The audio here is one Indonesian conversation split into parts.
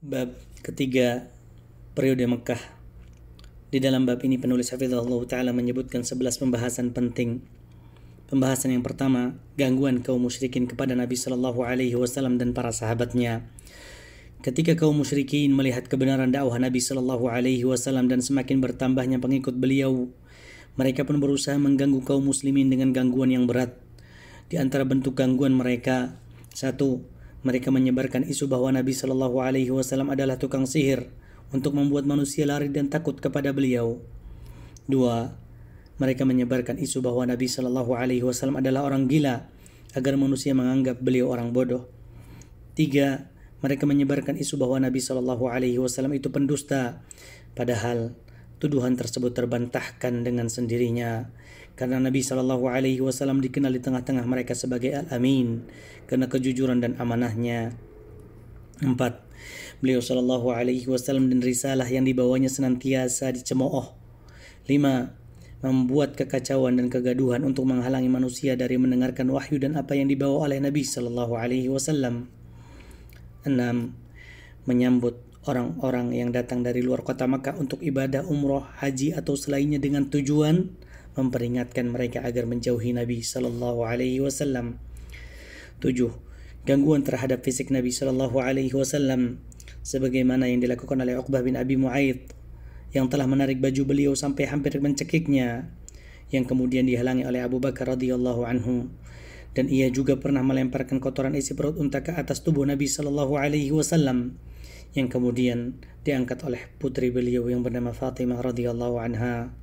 Bab ketiga periode Mekah. Di dalam bab ini penulis Hafizahullah Ta'ala menyebutkan 11 pembahasan penting. Pembahasan yang pertama, gangguan kaum musyrikin kepada Nabi Shallallahu Alaihi Wasallam dan para sahabatnya. Ketika kaum musyrikin melihat kebenaran dakwah Nabi Shallallahu Alaihi Wasallam dan semakin bertambahnya pengikut beliau, mereka pun berusaha mengganggu kaum muslimin dengan gangguan yang berat. Di antara bentuk gangguan mereka, satu, mereka menyebarkan isu bahwa Nabi Shallallahu Alaihi Wasallam adalah tukang sihir untuk membuat manusia lari dan takut kepada beliau. Dua, mereka menyebarkan isu bahwa Nabi Shallallahu Alaihi Wasallam adalah orang gila agar manusia menganggap beliau orang bodoh. Tiga, mereka menyebarkan isu bahwa Nabi Shallallahu Alaihi Wasallam itu pendusta, padahal tuduhan tersebut terbantahkan dengan sendirinya karena Nabi Shallallahu Alaihi Wasallam dikenal di tengah-tengah mereka sebagai Al-Amin karena kejujuran dan amanahnya. Empat, beliau Shallallahu Alaihi Wasallam dan risalah yang dibawanya senantiasa dicemooh. Lima, membuat kekacauan dan kegaduhan untuk menghalangi manusia dari mendengarkan wahyu dan apa yang dibawa oleh Nabi Shallallahu Alaihi Wasallam. Enam, menyambut orang-orang yang datang dari luar kota Makkah untuk ibadah umroh, haji atau selainnya dengan tujuan memperingatkan mereka agar menjauhi Nabi Shallallahu Alaihi Wasallam. Tujuh, gangguan terhadap fisik Nabi Shallallahu Alaihi Wasallam, sebagaimana yang dilakukan oleh Uqbah bin Abi Muaid yang telah menarik baju beliau sampai hampir mencekiknya, yang kemudian dihalangi oleh Abu Bakar radhiyallahu anhu. Dan ia juga pernah melemparkan kotoran isi perut unta ke atas tubuh Nabi Shallallahu Alaihi Wasallam, yang kemudian diangkat oleh putri beliau yang bernama Fatimah radhiyallahu anha.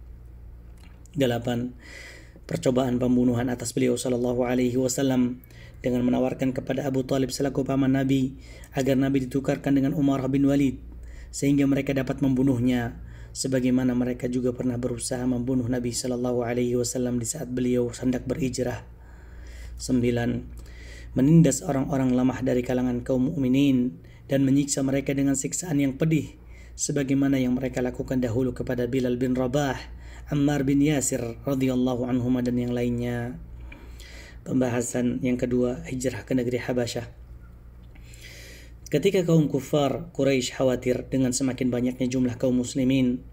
8. Percobaan pembunuhan atas beliau sallallahu alaihi wasallam dengan menawarkan kepada Abu Talib selaku paman Nabi agar Nabi ditukarkan dengan Umar bin Walid sehingga mereka dapat membunuhnya sebagaimana mereka juga pernah berusaha membunuh Nabi sallallahu alaihi wasallam di saat beliau hendak berhijrah. 9. Menindas orang-orang lemah dari kalangan kaum mukminin dan menyiksa mereka dengan siksaan yang pedih sebagaimana yang mereka lakukan dahulu kepada Bilal bin Rabah Ammar bin Yasir radhiyallahu anhu dan yang lainnya. Pembahasan yang kedua, hijrah ke negeri Habasyah. Ketika kaum kufar Quraisy khawatir dengan semakin banyaknya jumlah kaum muslimin,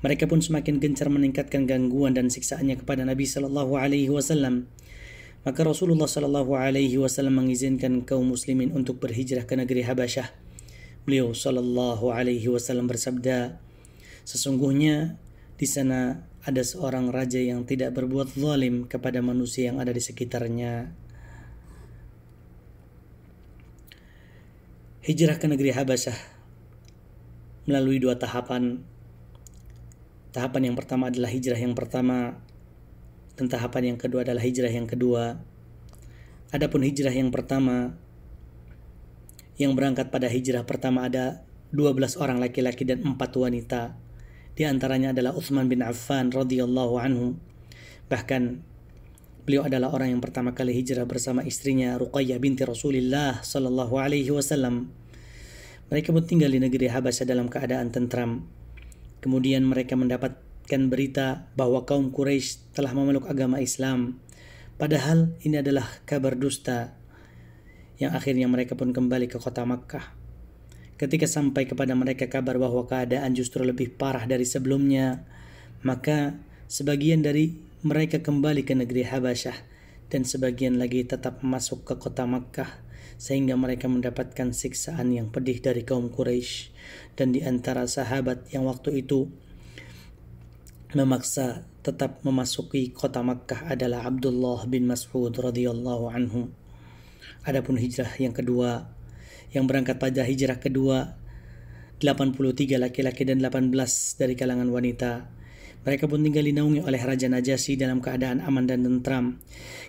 mereka pun semakin gencar meningkatkan gangguan dan siksaannya kepada Nabi sallallahu alaihi wasallam. Maka Rasulullah sallallahu alaihi wasallam mengizinkan kaum muslimin untuk berhijrah ke negeri Habasyah. Beliau sallallahu alaihi wasallam bersabda, sesungguhnya di sana ada seorang raja yang tidak berbuat zalim kepada manusia yang ada di sekitarnya. Hijrah ke negeri Habasyah melalui dua tahapan. Tahapan yang pertama adalah hijrah yang pertama dan tahapan yang kedua adalah hijrah yang kedua. Adapun hijrah yang pertama yang berangkat pada hijrah pertama ada 12 orang laki-laki dan 4 wanita di antaranya adalah Utsman bin Affan radhiyallahu anhu. Bahkan beliau adalah orang yang pertama kali hijrah bersama istrinya Ruqayyah binti Rasulullah sallallahu alaihi wasallam. Mereka pun tinggal di negeri Habasyah dalam keadaan tentram. Kemudian mereka mendapatkan berita bahwa kaum Quraisy telah memeluk agama Islam. Padahal ini adalah kabar dusta yang akhirnya mereka pun kembali ke kota Makkah. Ketika sampai kepada mereka kabar bahwa keadaan justru lebih parah dari sebelumnya, maka sebagian dari mereka kembali ke negeri Habasyah dan sebagian lagi tetap masuk ke kota Makkah sehingga mereka mendapatkan siksaan yang pedih dari kaum Quraisy dan di antara sahabat yang waktu itu memaksa tetap memasuki kota Makkah adalah Abdullah bin Mas'ud radhiyallahu anhu. Adapun hijrah yang kedua yang berangkat pada hijrah kedua 83 laki-laki dan 18 dari kalangan wanita. Mereka pun tinggal dinaungi oleh Raja Najasyi dalam keadaan aman dan tentram.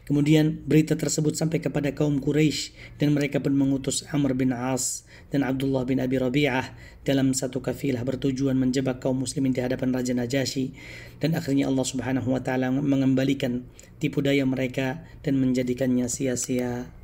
Kemudian berita tersebut sampai kepada kaum Quraisy dan mereka pun mengutus Amr bin As dan Abdullah bin Abi Rabi'ah dalam satu kafilah bertujuan menjebak kaum muslimin di hadapan Raja Najasyi dan akhirnya Allah Subhanahu wa taala mengembalikan tipu daya mereka dan menjadikannya sia-sia.